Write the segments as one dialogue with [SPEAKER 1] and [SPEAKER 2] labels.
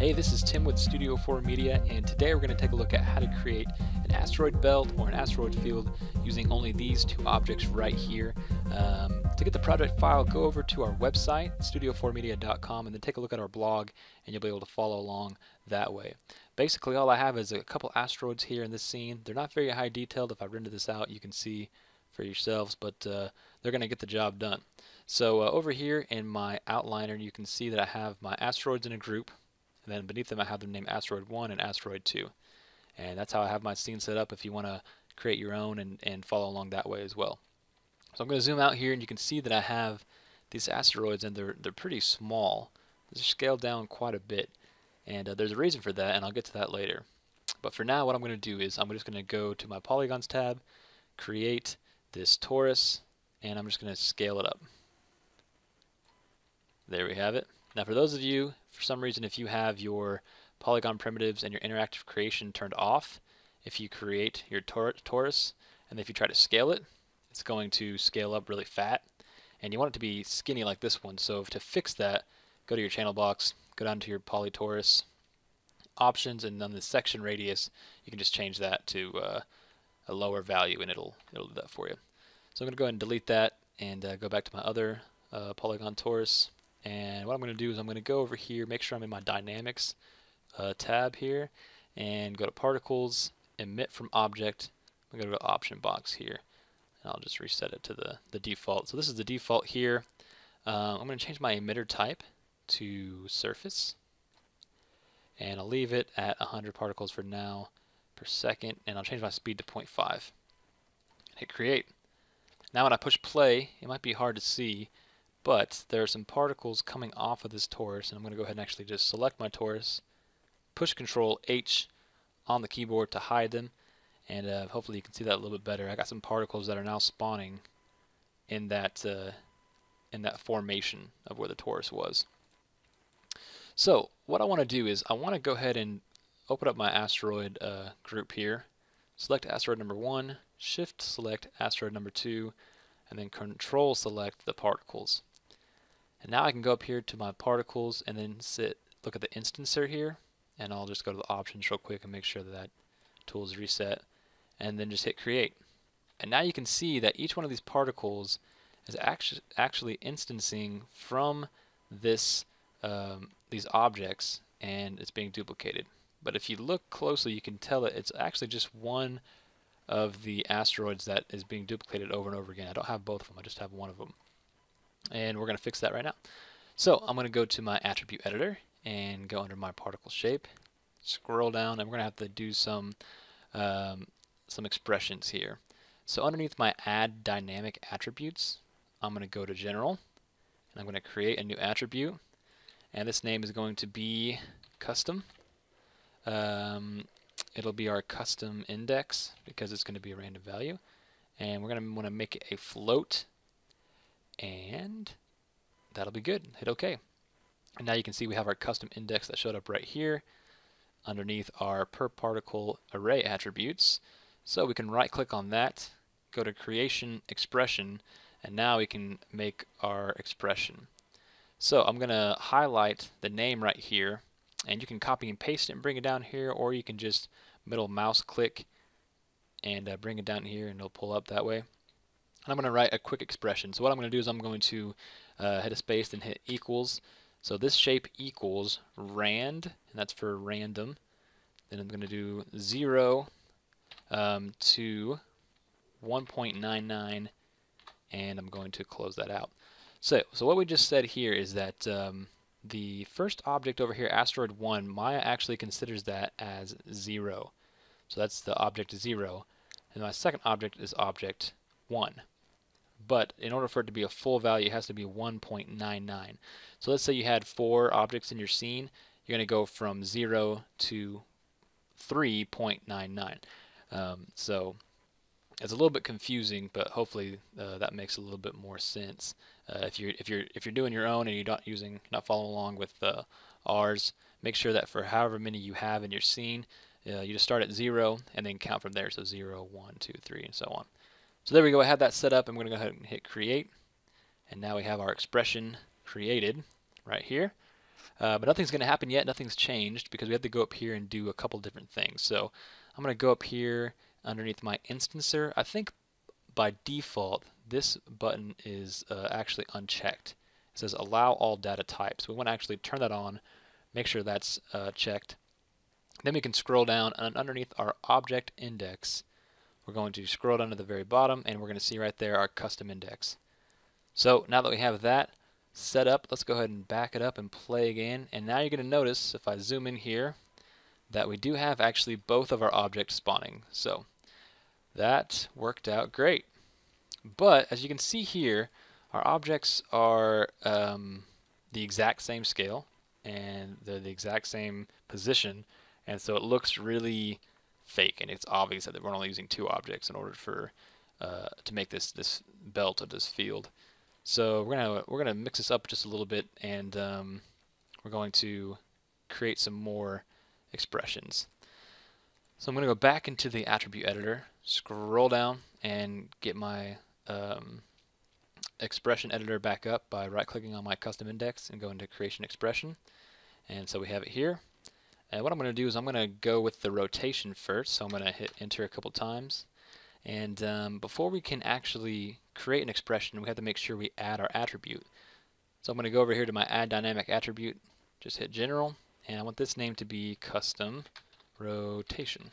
[SPEAKER 1] Hey, this is Tim with Studio 4 Media, and today we're going to take a look at how to create an asteroid belt or an asteroid field using only these two objects right here. Um, to get the project file, go over to our website, studio4media.com, and then take a look at our blog, and you'll be able to follow along that way. Basically, all I have is a couple asteroids here in this scene. They're not very high detailed. If I render this out, you can see for yourselves, but uh, they're going to get the job done. So uh, over here in my outliner, you can see that I have my asteroids in a group. And then beneath them I have them named Asteroid 1 and Asteroid 2. And that's how I have my scene set up if you want to create your own and, and follow along that way as well. So I'm going to zoom out here and you can see that I have these asteroids and they're, they're pretty small. They're scaled down quite a bit. And uh, there's a reason for that and I'll get to that later. But for now what I'm going to do is I'm just going to go to my polygons tab, create this torus, and I'm just going to scale it up. There we have it. Now for those of you, for some reason, if you have your polygon primitives and your interactive creation turned off, if you create your tor torus and if you try to scale it, it's going to scale up really fat. And you want it to be skinny like this one. So to fix that, go to your channel box, go down to your polytorus options, and then the section radius, you can just change that to uh, a lower value and it'll, it'll do that for you. So I'm going to go ahead and delete that and uh, go back to my other uh, polygon torus and what I'm going to do is I'm going to go over here, make sure I'm in my Dynamics uh, tab here, and go to Particles, Emit from Object. I'm going to go to Option Box here. And I'll just reset it to the, the default. So this is the default here. Uh, I'm going to change my emitter type to Surface. And I'll leave it at 100 particles for now per second. And I'll change my speed to 0.5. Hit Create. Now when I push play, it might be hard to see, but there are some particles coming off of this torus, and I'm going to go ahead and actually just select my torus, push Control H on the keyboard to hide them, and uh, hopefully you can see that a little bit better. I got some particles that are now spawning in that uh, in that formation of where the torus was. So what I want to do is I want to go ahead and open up my asteroid uh, group here, select asteroid number one, shift select asteroid number two, and then control select the particles. And now I can go up here to my particles and then sit, look at the instancer here, and I'll just go to the options real quick and make sure that that tool is reset, and then just hit create. And now you can see that each one of these particles is actually actually instancing from this um, these objects, and it's being duplicated. But if you look closely, you can tell that it's actually just one of the asteroids that is being duplicated over and over again. I don't have both of them, I just have one of them. And we're going to fix that right now. So I'm going to go to my attribute editor and go under my particle shape, scroll down, and we're going to have to do some um, some expressions here. So underneath my add dynamic attributes, I'm going to go to general, and I'm going to create a new attribute, and this name is going to be custom. Um, it'll be our custom index because it's going to be a random value, and we're going to want to make it a float and that'll be good. Hit OK. And now you can see we have our custom index that showed up right here underneath our per particle array attributes. So we can right click on that, go to creation expression, and now we can make our expression. So I'm going to highlight the name right here, and you can copy and paste it and bring it down here, or you can just middle mouse click and uh, bring it down here and it'll pull up that way. I'm going to write a quick expression. So what I'm going to do is I'm going to uh, hit a space and hit equals. So this shape equals rand, and that's for random. Then I'm going to do 0 um, to 1.99, and I'm going to close that out. So, so what we just said here is that um, the first object over here, asteroid 1, Maya actually considers that as 0. So that's the object 0. And my second object is object 1 but in order for it to be a full value, it has to be 1.99. So let's say you had four objects in your scene, you're going to go from 0 to 3.99. Um, so it's a little bit confusing, but hopefully uh, that makes a little bit more sense. Uh, if you're if you're if you're doing your own and you're not using not following along with uh, ours, make sure that for however many you have in your scene, uh, you just start at zero and then count from there. So zero, one, two, three, and so on. So there we go, I have that set up. I'm going to go ahead and hit create. And now we have our expression created right here. Uh, but nothing's going to happen yet. Nothing's changed because we have to go up here and do a couple different things. So I'm going to go up here underneath my instancer. I think by default, this button is uh, actually unchecked. It says allow all data types. We want to actually turn that on, make sure that's uh, checked. Then we can scroll down and underneath our object index, we're going to scroll down to the very bottom and we're going to see right there our custom index. So now that we have that set up, let's go ahead and back it up and play again. And now you're going to notice if I zoom in here that we do have actually both of our objects spawning. So that worked out great. But as you can see here, our objects are um, the exact same scale and they're the exact same position and so it looks really fake and it's obvious that we're only using two objects in order for uh, to make this this belt of this field. So we're gonna we're gonna mix this up just a little bit and um, we're going to create some more expressions. So I'm to go back into the attribute editor, scroll down and get my um, expression editor back up by right clicking on my custom index and go into creation expression. And so we have it here. And what I'm going to do is I'm going to go with the rotation first. So I'm going to hit enter a couple times. And um, before we can actually create an expression, we have to make sure we add our attribute. So I'm going to go over here to my add dynamic attribute, just hit general, and I want this name to be custom rotation.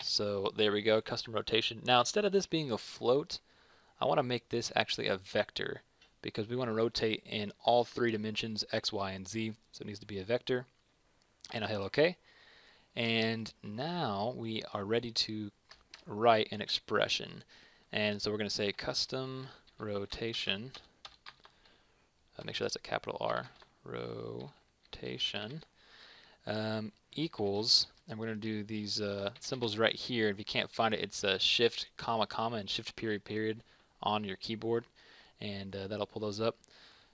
[SPEAKER 1] So there we go, custom rotation. Now instead of this being a float, I want to make this actually a vector because we want to rotate in all three dimensions, x, y, and z. So it needs to be a vector and I'll hit OK. And now we are ready to write an expression. And so we're going to say custom rotation. Uh, make sure that's a capital R. Rotation um, equals, and we're going to do these uh, symbols right here. If you can't find it, it's a shift, comma, comma, and shift period, period on your keyboard. And uh, that'll pull those up.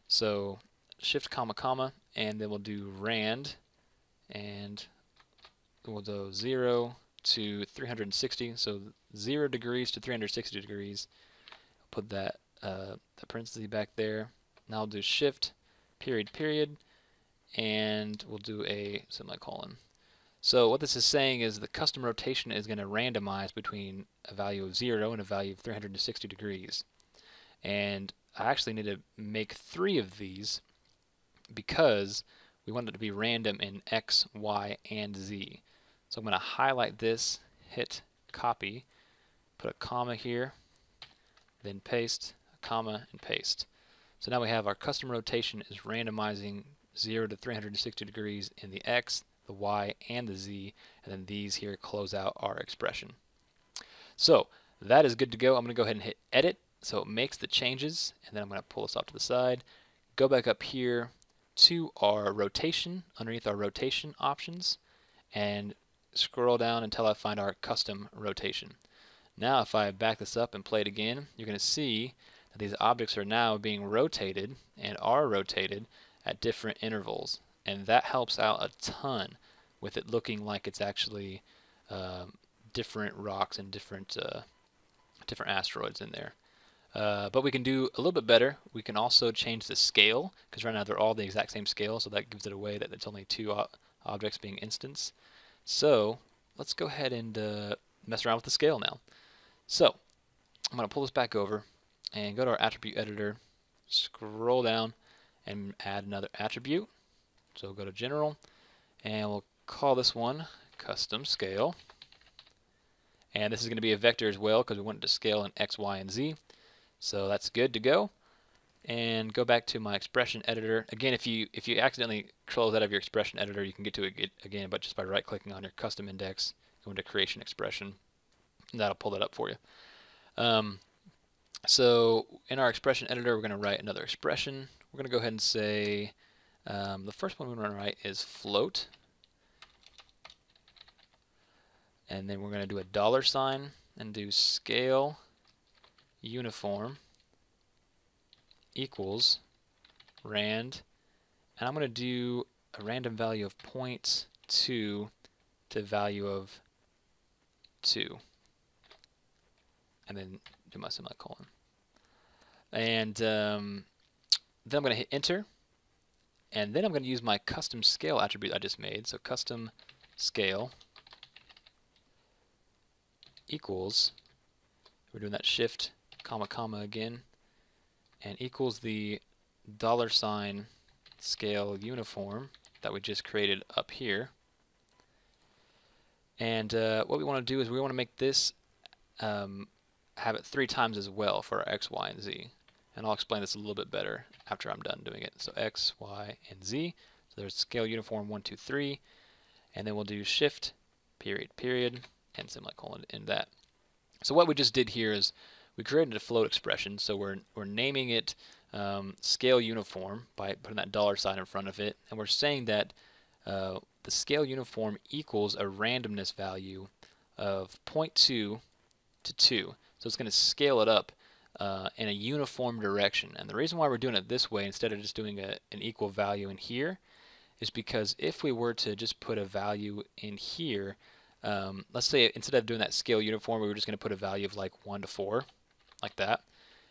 [SPEAKER 1] So shift, comma, comma, and then we'll do rand and we'll go 0 to 360, so 0 degrees to 360 degrees. Put that, uh, the parenthesis back there. Now I'll do shift, period, period, and we'll do a semicolon. So what this is saying is the custom rotation is going to randomize between a value of 0 and a value of 360 degrees. And I actually need to make three of these because we want it to be random in X, Y, and Z. So I'm going to highlight this, hit copy, put a comma here, then paste, a comma, and paste. So now we have our custom rotation is randomizing 0 to 360 degrees in the X, the Y, and the Z, and then these here close out our expression. So that is good to go. I'm going to go ahead and hit edit so it makes the changes, and then I'm going to pull this off to the side, go back up here, to our rotation, underneath our rotation options, and scroll down until I find our custom rotation. Now if I back this up and play it again, you're going to see that these objects are now being rotated and are rotated at different intervals. And that helps out a ton with it looking like it's actually um, different rocks and different uh, different asteroids in there. Uh, but we can do a little bit better. We can also change the scale because right now they're all the exact same scale, so that gives it away that it's only two objects being instance. So let's go ahead and uh, mess around with the scale now. So I'm going to pull this back over and go to our attribute editor, scroll down, and add another attribute. So we'll go to General, and we'll call this one Custom Scale. And this is going to be a vector as well because we want it to scale in X, Y, and Z. So that's good to go. And go back to my expression editor. Again, if you if you accidentally close out of your expression editor, you can get to it again, but just by right-clicking on your custom index, go into creation expression, that'll pull that up for you. Um, so in our expression editor, we're going to write another expression. We're going to go ahead and say um, the first one we're going to write is float. And then we're going to do a dollar sign and do scale uniform equals rand and I'm going to do a random value of 0.2 to the value of 2 and then do my semicolon and um, then I'm going to hit enter And then I'm going to use my custom scale attribute I just made. So custom scale equals, we're doing that shift comma comma again, and equals the dollar sign scale uniform that we just created up here. And uh, what we want to do is we want to make this um, have it three times as well for our x, y, and z. And I'll explain this a little bit better after I'm done doing it. So x, y, and z. So there's scale uniform 1, 2, 3. And then we'll do shift, period, period, and semicolon in that. So what we just did here is we created a float expression. So we're, we're naming it um, scale uniform by putting that dollar sign in front of it. And we're saying that uh, the scale uniform equals a randomness value of 0.2 to 2. So it's going to scale it up uh, in a uniform direction. And the reason why we're doing it this way instead of just doing a, an equal value in here is because if we were to just put a value in here, um, let's say instead of doing that scale uniform, we were just going to put a value of like 1 to 4, like that.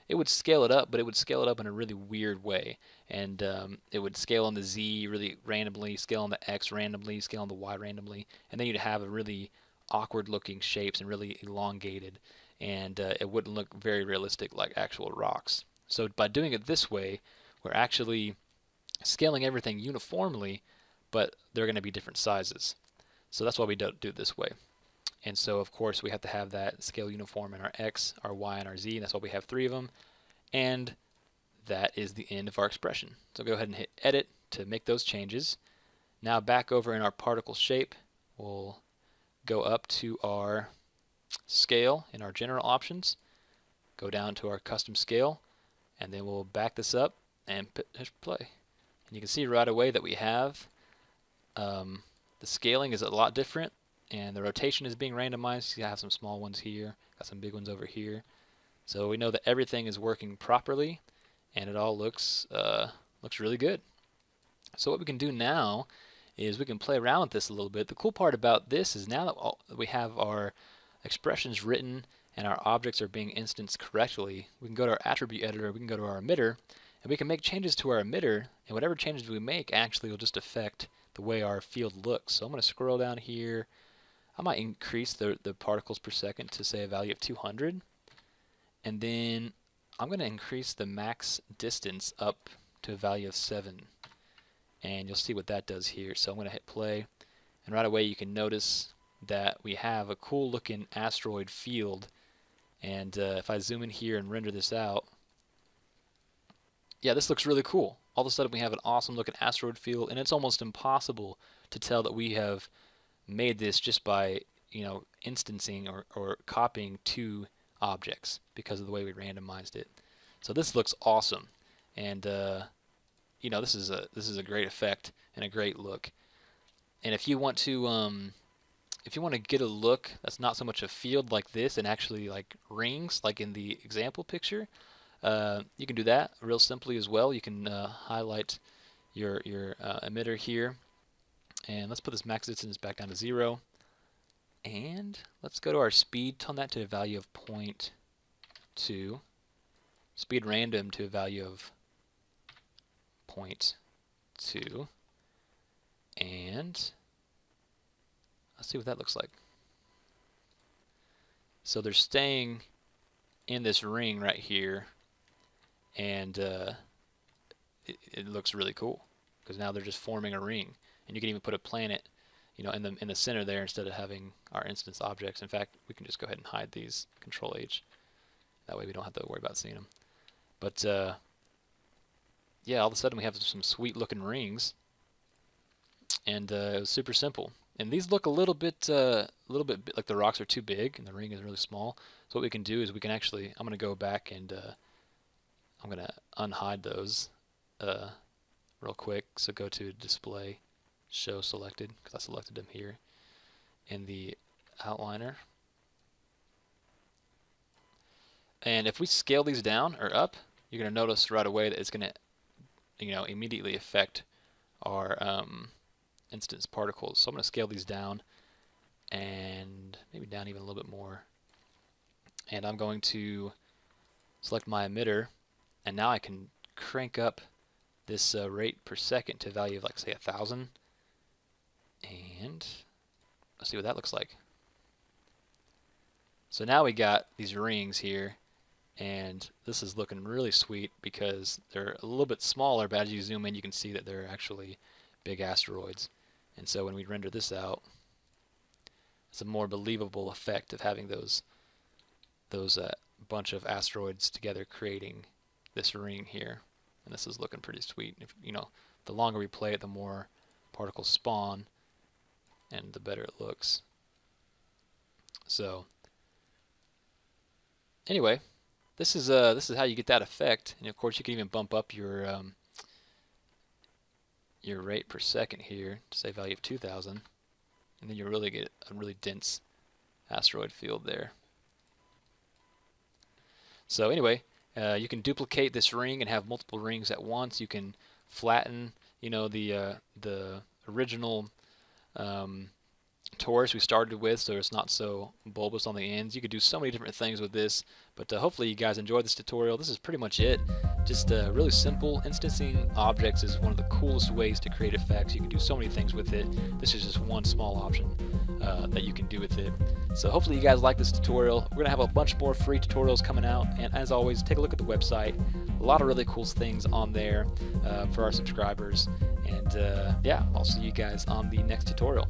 [SPEAKER 1] It would scale it up, but it would scale it up in a really weird way. And um, it would scale on the Z really randomly, scale on the X randomly, scale on the Y randomly. And then you'd have really awkward looking shapes and really elongated and uh, it wouldn't look very realistic like actual rocks. So by doing it this way, we're actually scaling everything uniformly, but they're going to be different sizes. So that's why we don't do it this way. And so of course we have to have that scale uniform in our X, our Y, and our Z. And that's why we have three of them. And that is the end of our expression. So go ahead and hit edit to make those changes. Now back over in our particle shape, we'll go up to our scale in our general options, go down to our custom scale, and then we'll back this up and push play. And you can see right away that we have um, the scaling is a lot different and the rotation is being randomized. You have some small ones here, got some big ones over here. So we know that everything is working properly and it all looks uh, looks really good. So what we can do now is we can play around with this a little bit. The cool part about this is now that we have our expressions written and our objects are being instanced correctly, we can go to our attribute editor, we can go to our emitter, and we can make changes to our emitter, and whatever changes we make actually will just affect the way our field looks. So I'm going to scroll down here. I might increase the, the particles per second to say a value of 200, and then I'm going to increase the max distance up to a value of 7 and you'll see what that does here. So I'm going to hit play. And right away you can notice that we have a cool looking asteroid field. And uh, if I zoom in here and render this out yeah this looks really cool. All of a sudden we have an awesome looking asteroid field and it's almost impossible to tell that we have made this just by you know instancing or, or copying two objects because of the way we randomized it. So this looks awesome. And uh, you know this is a this is a great effect and a great look. And if you want to um, if you want to get a look that's not so much a field like this and actually like rings like in the example picture uh, you can do that real simply as well. You can uh, highlight your your uh, emitter here and let's put this max distance back down to zero. And let's go to our speed. Tone that to a value of 0.2 speed random to a value of 0.2 and Let's see what that looks like. So they're staying in this ring right here, and uh, it, it, looks really cool because now they're just forming a ring, and you can even put a planet, you know, in the in the center there instead of having our instance objects. In fact, we can just go ahead and hide these. Control H. That way we don't have to worry about seeing them. But uh, yeah, all of a sudden we have some sweet looking rings, and uh, it was super simple. And these look a little bit, uh, a little bit like the rocks are too big and the ring is really small. So what we can do is we can actually, I'm going to go back and uh, I'm going to unhide those uh, real quick. So go to display, show selected, because I selected them here in the outliner. And if we scale these down or up, you're going to notice right away that it's going to, you know, immediately affect our um, instance particles. So I'm going to scale these down and maybe down even a little bit more. And I'm going to select my emitter and now I can crank up this uh, rate per second to a value of like say a thousand and let's see what that looks like. So now we got these rings here and this is looking really sweet because they're a little bit smaller but as you zoom in you can see that they're actually big asteroids. And so when we render this out it's a more believable effect of having those those uh, bunch of asteroids together creating this ring here. And this is looking pretty sweet. If you know the longer we play it the more particles spawn and the better it looks. So anyway this is uh this is how you get that effect. And of course you can even bump up your um, your rate per second here to say value of 2000 and then you really get a really dense asteroid field there. So anyway uh, you can duplicate this ring and have multiple rings at once. You can flatten you know the uh, the original um, torus we started with so it's not so bulbous on the ends. You could do so many different things with this, but uh, hopefully you guys enjoyed this tutorial. This is pretty much it. Just uh, really simple. Instancing objects is one of the coolest ways to create effects. You can do so many things with it. This is just one small option uh, that you can do with it. So hopefully you guys like this tutorial. We're going to have a bunch more free tutorials coming out, and as always, take a look at the website. A lot of really cool things on there uh, for our subscribers. And uh, yeah, I'll see you guys on the next tutorial.